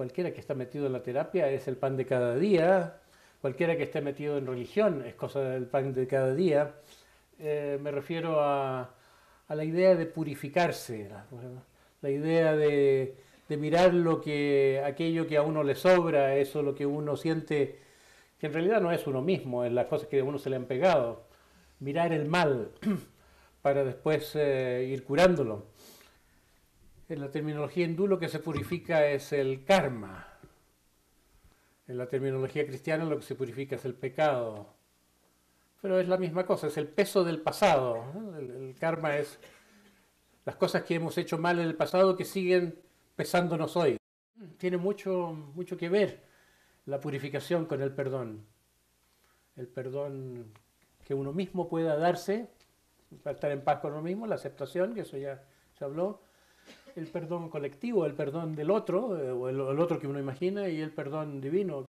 cualquiera que está metido en la terapia es el pan de cada día, cualquiera que esté metido en religión es cosa del pan de cada día. Eh, me refiero a, la idea de purificarse, la, idea de, mirar lo que, aquello que a uno le sobra, eso lo que uno siente, que en realidad no es uno mismo, es las cosas que a uno se le han pegado. Mirar el mal para después eh, ir curándolo. En la terminología hindú lo que se purifica es el karma. En la terminología cristiana lo que se purifica es el pecado. Pero es la misma cosa, es el peso del pasado. El, karma es las cosas que hemos hecho mal en el pasado que siguen pesándonos hoy. Tiene mucho, mucho que ver la purificación con el perdón. El perdón que uno mismo pueda darse para estar en paz con uno mismo, la aceptación, que eso ya se habló, el perdón colectivo, el perdón del otro, eh, o el, otro que uno imagina, y el perdón divino. En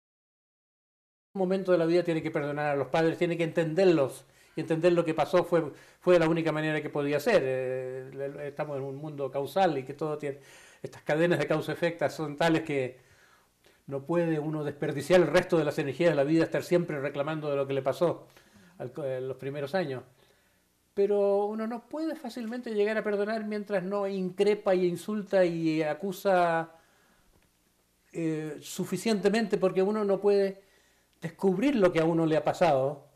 un momento de la vida tiene que perdonar a los padres, tiene que entenderlos, y entender lo que pasó fue, fue la única manera que podía ser. Eh, estamos en un mundo causal y que todo tiene, estas cadenas de causa-efecto son tales que no puede uno desperdiciar el resto de las energías de la vida, estar siempre reclamando de lo que le pasó en los primeros años pero uno no puede fácilmente llegar a perdonar mientras no increpa y insulta y acusa eh, suficientemente porque uno no puede descubrir lo que a uno le ha pasado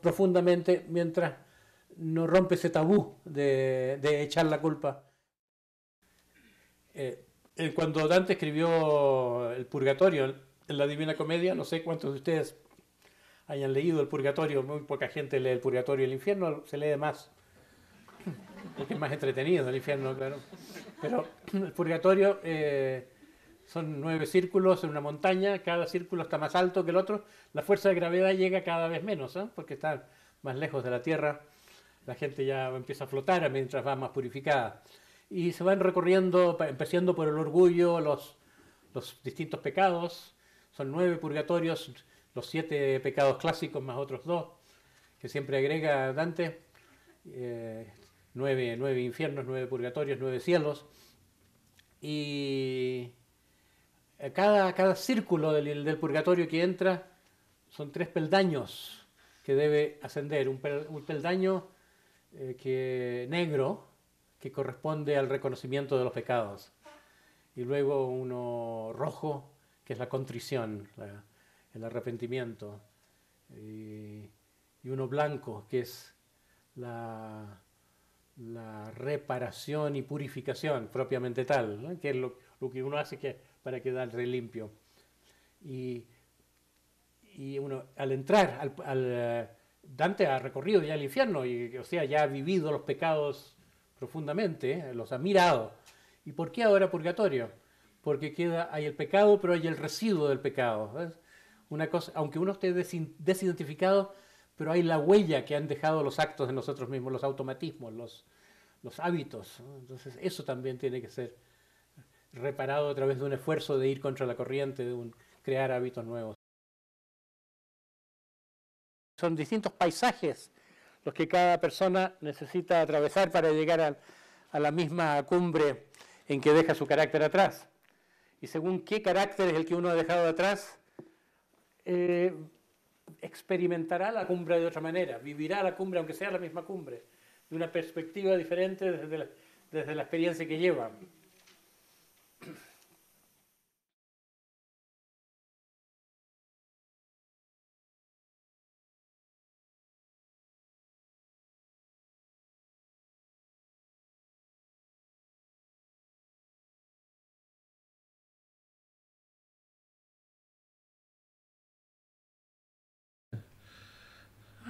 profundamente mientras no rompe ese tabú de, echar la culpa. Eh, cuando Dante escribió el Purgatorio en la Divina Comedia, no sé cuántos de ustedes hayan leído el Purgatorio, muy poca gente lee el Purgatorio. El infierno, se lee más, porque es más entretenido el infierno, claro. Pero el Purgatorio eh, son nueve círculos en una montaña, cada círculo está más alto que el otro, la fuerza de gravedad llega cada vez menos, ¿eh? porque está más lejos de la Tierra, la gente ya empieza a flotar mientras va más purificada. Y se van recorriendo, empezando por el orgullo, los, los distintos pecados, son nueve purgatorios, los siete pecados clásicos más otros dos, que siempre agrega Dante, eh, nueve, nueve, infiernos, nueve purgatorios, nueve cielos, y cada, cada círculo del, del, purgatorio que entra son tres peldaños que debe ascender, un, peldaño eh, que, negro que corresponde al reconocimiento de los pecados, y luego uno rojo que es la contrición, el arrepentimiento, y, uno blanco, que es la, reparación y purificación propiamente tal, que es lo, que uno hace para quedar limpio. Y, y uno, al entrar, al, Dante ha recorrido ya el infierno, y, o sea, ya ha vivido los pecados profundamente, los ha mirado. ¿Y por qué ahora purgatorio? Porque queda, hay el pecado, pero hay el residuo del pecado una cosa, aunque uno esté desidentificado, pero hay la huella que han dejado los actos de nosotros mismos, los automatismos, los, hábitos. Entonces eso también tiene que ser reparado a través de un esfuerzo de ir contra la corriente, de un, crear hábitos nuevos. Son distintos paisajes los que cada persona necesita atravesar para llegar a la misma cumbre en que deja su carácter atrás. Y según qué carácter es el que uno ha dejado atrás, eh, experimentará la cumbre de otra manera, vivirá la cumbre, aunque sea la misma cumbre, de una perspectiva diferente desde la, desde la experiencia que lleva.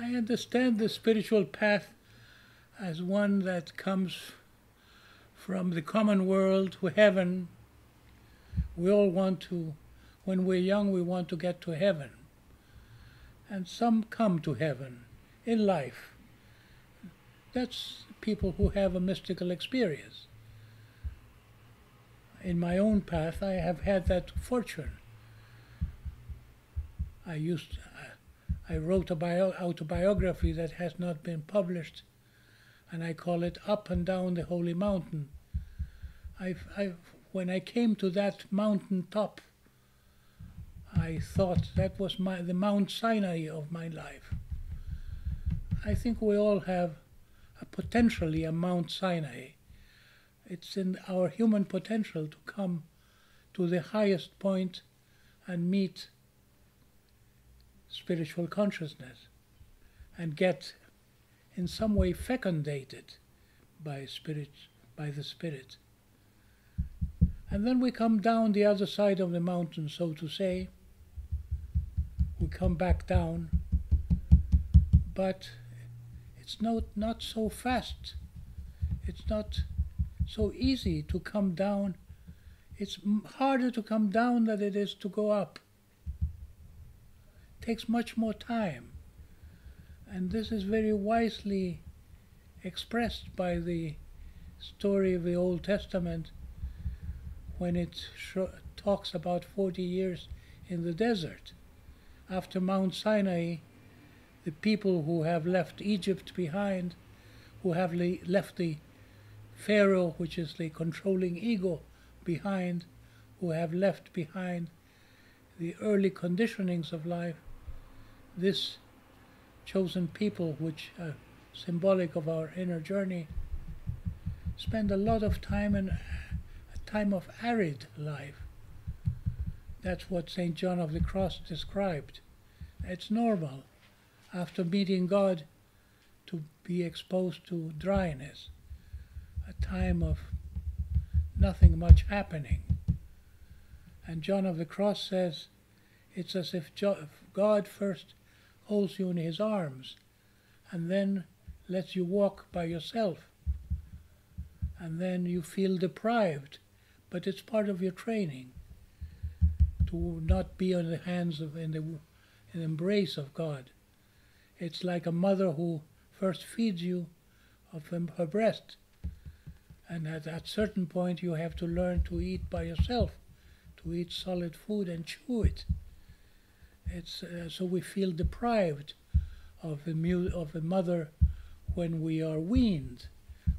I understand the spiritual path as one that comes from the common world to heaven. We all want to, when we're young, we want to get to heaven. And some come to heaven in life. That's people who have a mystical experience. In my own path, I have had that fortune. I used, I wrote a bio- autobiography that has not been published, and I call it Up and Down the Holy Mountain. I, I when I came to that mountain top, I thought that was my, the Mount Sinai of my life. I think we all have a potentially a Mount Sinai. It's in our human potential to come to the highest point and meet spiritual consciousness and get in some way fecundated by spirit by the spirit. And then we come down the other side of the mountain so to say. We come back down but it's not not so fast. It's not so easy to come down. It's harder to come down than it is to go up takes much more time. And this is very wisely expressed by the story of the Old Testament when it talks about 40 years in the desert. After Mount Sinai, the people who have left Egypt behind, who have le- left the Pharaoh, which is the controlling ego, behind, who have left behind the early conditionings of life, this chosen people, which are symbolic of our inner journey, spend a lot of time in a time of arid life. That's what St. John of the Cross described. It's normal after meeting God to be exposed to dryness, a time of nothing much happening. And John of the Cross says it's as if God first holds you in his arms and then lets you walk by yourself. And then you feel deprived, but it's part of your training to not be in the hands of, in the, in the embrace of God. It's like a mother who first feeds you of her breast. And at a certain point, you have to learn to eat by yourself, to eat solid food and chew it. It's, uh, so we feel deprived of the, mu- of the mother when we are weaned,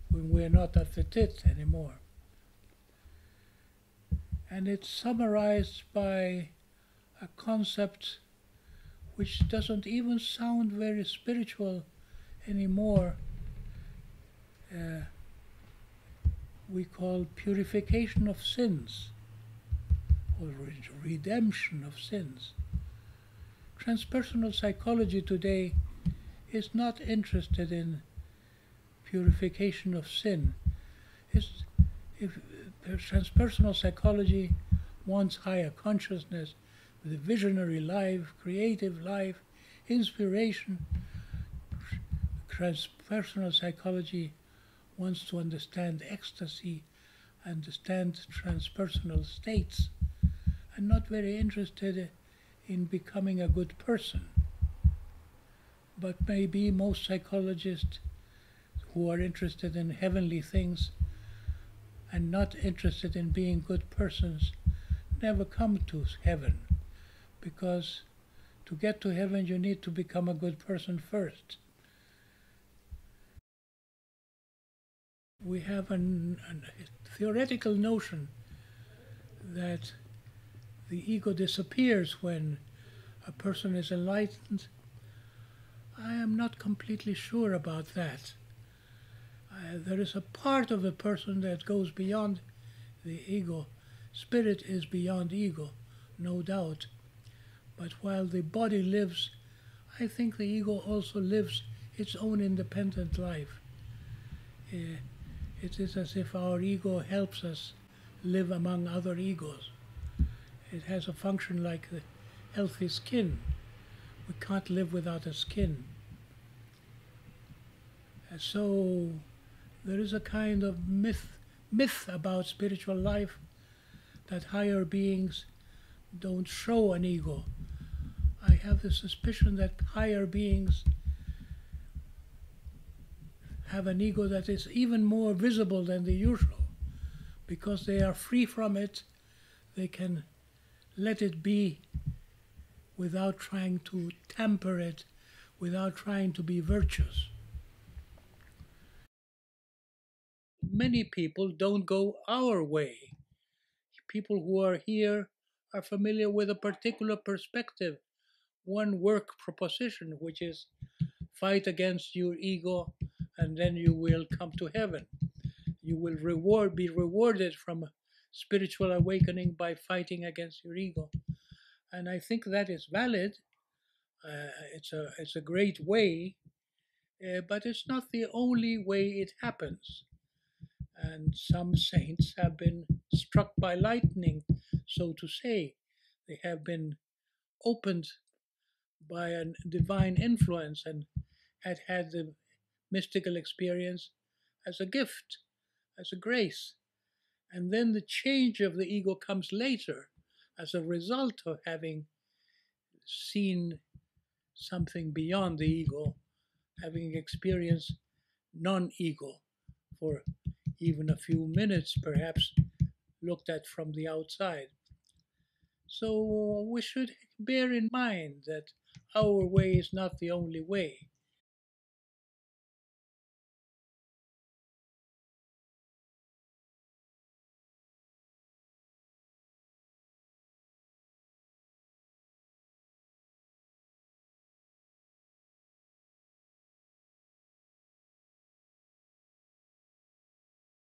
when we're not at the tit anymore. And it's summarized by a concept which doesn't even sound very spiritual anymore. Uh, we call purification of sins or redemption of sins transpersonal psychology today is not interested in purification of sin. It's, if transpersonal psychology wants higher consciousness, the visionary life, creative life, inspiration, transpersonal psychology wants to understand ecstasy, understand transpersonal states, and not very interested in becoming a good person. But maybe most psychologists who are interested in heavenly things and not interested in being good persons never come to heaven because to get to heaven you need to become a good person first. We have an, an, a theoretical notion that the ego disappears when a person is enlightened. I am not completely sure about that. Uh, there is a part of a person that goes beyond the ego. Spirit is beyond ego, no doubt. But while the body lives, I think the ego also lives its own independent life. Uh, it is as if our ego helps us live among other egos. It has a function like the healthy skin. We can't live without a skin. So there is a kind of myth myth about spiritual life that higher beings don't show an ego. I have the suspicion that higher beings have an ego that is even more visible than the usual because they are free from it. They can let it be without trying to temper it, without trying to be virtuous. Many people don't go our way. people who are here are familiar with a particular perspective, one work proposition, which is fight against your ego and then you will come to heaven. You will reward be rewarded from spiritual awakening by fighting against your ego. And I think that is valid. Uh, it's a it's a great way, uh, but it's not the only way it happens. And some saints have been struck by lightning, so to say. They have been opened by a divine influence and had had the mystical experience as a gift, as a grace. And then the change of the ego comes later as a result of having seen something beyond the ego, having experienced non ego for even a few minutes, perhaps looked at from the outside. So we should bear in mind that our way is not the only way.